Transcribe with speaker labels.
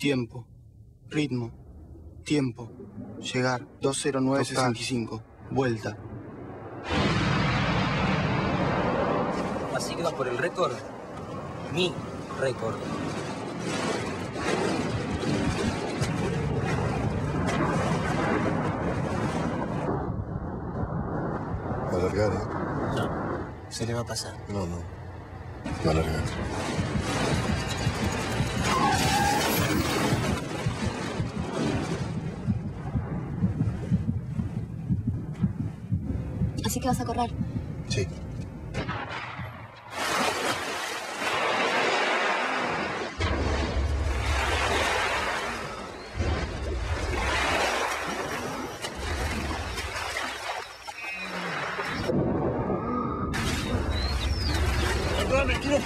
Speaker 1: Tiempo. Ritmo. Tiempo. Llegar. 20965. Vuelta.
Speaker 2: Así que vas por el récord. Mi récord.
Speaker 3: Va a alargar, ¿eh?
Speaker 2: No, se le va a pasar.
Speaker 3: No, no. Va a alargar.
Speaker 4: Así que vas a correr.
Speaker 3: Sí.
Speaker 5: Perdóname, quiero...